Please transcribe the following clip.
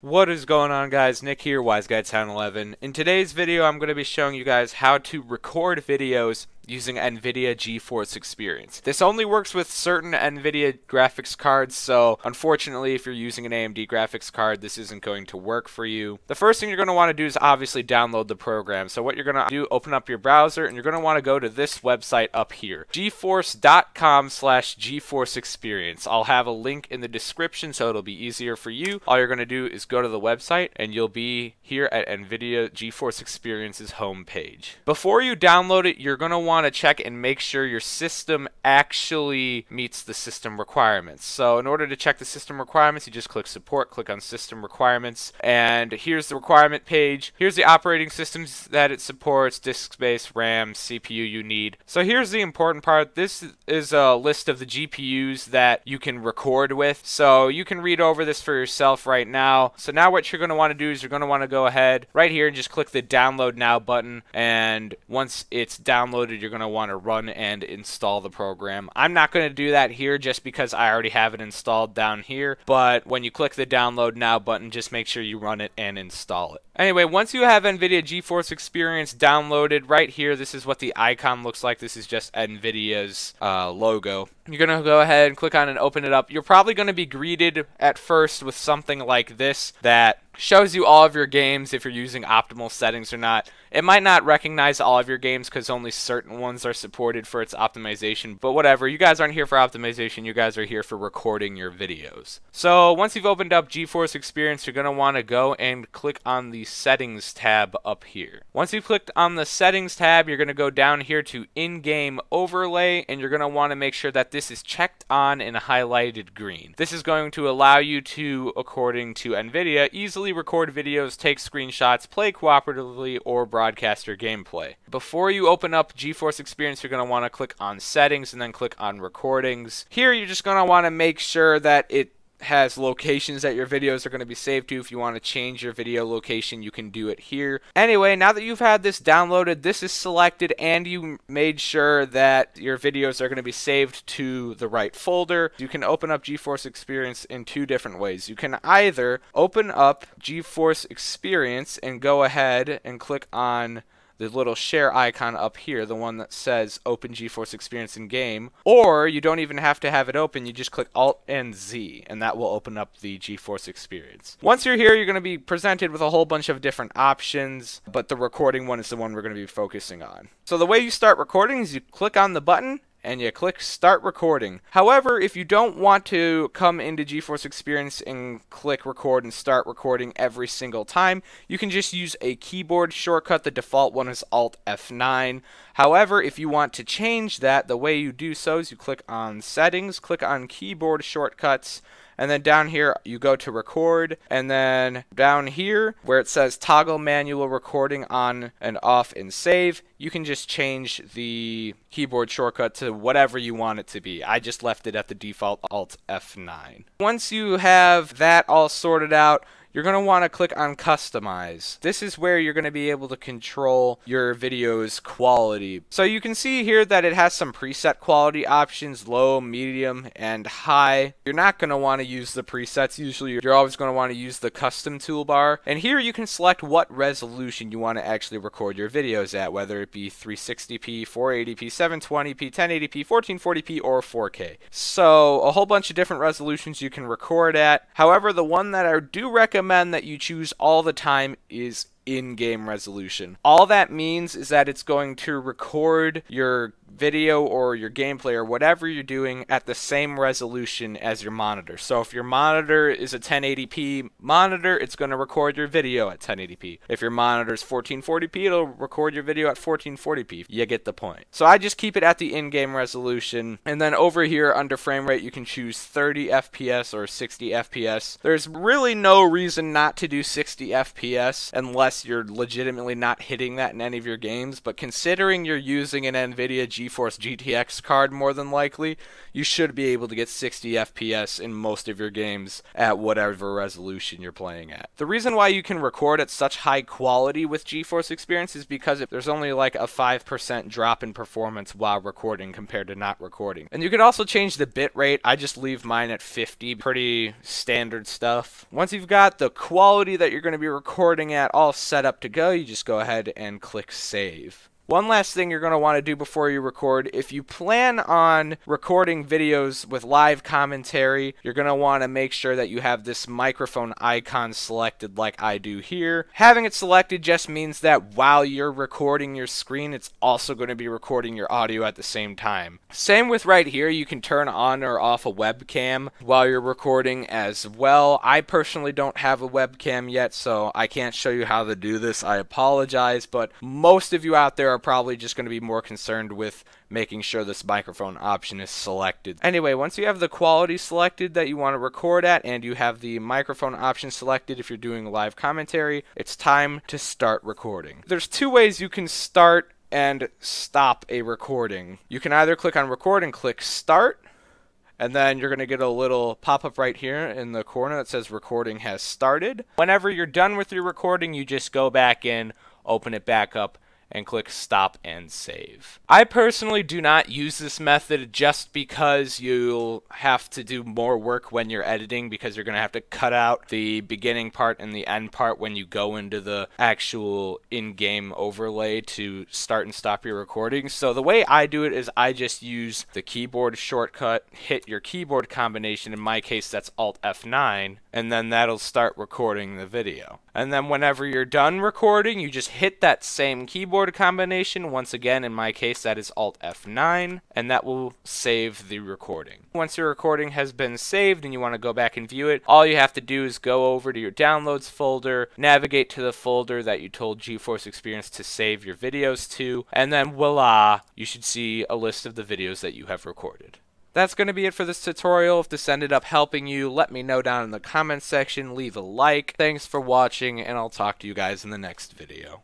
What is going on guys, Nik here, WiseGuy1011. In today's video I'm going to be showing you guys how to record videos using NVIDIA GeForce Experience. This only works with certain NVIDIA graphics cards, so unfortunately if you're using an AMD graphics card, this isn't going to work for you. The first thing you're going to want to do is obviously download the program. So what you're going to do, open up your browser, and you're going to want to go to this website up here, geforce.com slash GeForce Experience. I'll have a link in the description so it'll be easier for you. All you're going to do is go to the website and you'll be here at NVIDIA GeForce Experience's homepage. Before you download it, you're going to want want to check and make sure your system actually meets the system requirements. So in order to check the system requirements, you just click support, click on system requirements, and here's the requirement page. Here's the operating systems that it supports, disk space, RAM, CPU you need. So here's the important part. This is a list of the GPUs that you can record with. So you can read over this for yourself right now. So now what you're going to want to do is you're going to want to go ahead right here and just click the download now button. And once it's downloaded, you're you're going to want to run and install the program. I'm not going to do that here just because I already have it installed down here, but when you click the download now button, just make sure you run it and install it. Anyway, once you have NVIDIA GeForce Experience downloaded, right here, this is what the icon looks like. This is just NVIDIA's uh, logo. You're going to go ahead and click on and open it up. You're probably going to be greeted at first with something like this that shows you all of your games if you're using optimal settings or not. It might not recognize all of your games because only certain ones are supported for its optimization, but whatever. You guys aren't here for optimization, you guys are here for recording your videos. So once you've opened up GeForce Experience, you're going to want to go and click on the Settings tab up here. Once you've clicked on the Settings tab, you're going to go down here to In-Game Overlay, and you're going to want to make sure that this is checked on and highlighted green. This is going to allow you to, according to NVIDIA, easily record videos, take screenshots, play cooperatively, or broadcast your gameplay. Before you open up GeForce Experience, you're going to want to click on Settings and then click on Recordings. Here, you're just going to want to make sure that it has locations that your videos are going to be saved to. If you want to change your video location, you can do it here. Anyway, now that you've had this downloaded, this is selected, and you made sure that your videos are going to be saved to the right folder, you can open up GeForce Experience in two different ways. You can either open up GeForce Experience and go ahead and click on the little share icon up here, the one that says Open GeForce Experience in Game, or you don't even have to have it open, you just click Alt and Z, and that will open up the GeForce Experience. Once you're here, you're going to be presented with a whole bunch of different options, but the recording one is the one we're going to be focusing on. So the way you start recording is you click on the button, and you click start recording. However, if you don't want to come into GeForce Experience and click record and start recording every single time, you can just use a keyboard shortcut. The default one is Alt F9. However, if you want to change that, the way you do so is you click on settings, click on keyboard shortcuts, and then down here you go to record. And then down here where it says toggle manual recording on and off and save you can just change the keyboard shortcut to whatever you want it to be. I just left it at the default alt F9 once you have that all sorted out you're going to want to click on customize. This is where you're going to be able to control your video's quality. So you can see here that it has some preset quality options, low, medium, and high. You're not going to want to use the presets. Usually you're always going to want to use the custom toolbar. And here you can select what resolution you want to actually record your videos at, whether it be 360p, 480p, 720p, 1080p, 1440p, or 4K. So a whole bunch of different resolutions you can record at. However, the one that I do recommend that you choose all the time is in-game resolution. All that means is that it's going to record your video or your gameplay or whatever you're doing at the same resolution as your monitor. So if your monitor is a 1080p monitor, it's going to record your video at 1080p. If your monitor is 1440p, it'll record your video at 1440p. You get the point. So I just keep it at the in-game resolution. And then over here under frame rate, you can choose 30 FPS or 60 FPS. There's really no reason not to do 60 FPS unless you're legitimately not hitting that in any of your games. But considering you're using an NVIDIA GeForce GeForce GTX card more than likely, you should be able to get 60 FPS in most of your games at whatever resolution you're playing at. The reason why you can record at such high quality with GeForce Experience is because there's only like a 5% drop in performance while recording compared to not recording. And you can also change the bit rate. I just leave mine at 50, pretty standard stuff. Once you've got the quality that you're going to be recording at all set up to go, you just go ahead and click save. One last thing you're going to want to do before you record, if you plan on recording videos with live commentary, you're going to want to make sure that you have this microphone icon selected like I do here. Having it selected just means that while you're recording your screen, it's also going to be recording your audio at the same time. Same with right here, you can turn on or off a webcam while you're recording as well. I personally don't have a webcam yet, so I can't show you how to do this. I apologize, but most of you out there are probably just going to be more concerned with making sure this microphone option is selected. Anyway, once you have the quality selected that you want to record at and you have the microphone option selected if you're doing live commentary, it's time to start recording. There's two ways you can start and stop a recording. You can either click on record and click start, and then you're going to get a little pop-up right here in the corner that says recording has started. Whenever you're done with your recording, you just go back in, open it back up, and click stop and save. I personally do not use this method just because you'll have to do more work when you're editing because you're going to have to cut out the beginning part and the end part when you go into the actual in-game overlay to start and stop your recording. So the way I do it is I just use the keyboard shortcut, hit your keyboard combination, in my case that's Alt F9, and then that'll start recording the video. And then whenever you're done recording, you just hit that same keyboard combination. Once again, in my case, that is Alt F9, and that will save the recording. Once your recording has been saved and you want to go back and view it, all you have to do is go over to your downloads folder, navigate to the folder that you told GeForce Experience to save your videos to, and then voila, you should see a list of the videos that you have recorded. That's going to be it for this tutorial. If this ended up helping you, let me know down in the comments section. Leave a like. Thanks for watching, and I'll talk to you guys in the next video.